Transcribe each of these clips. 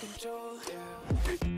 Control. Yeah.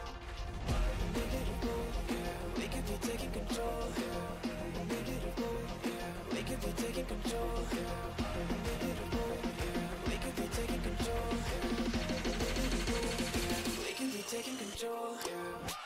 you.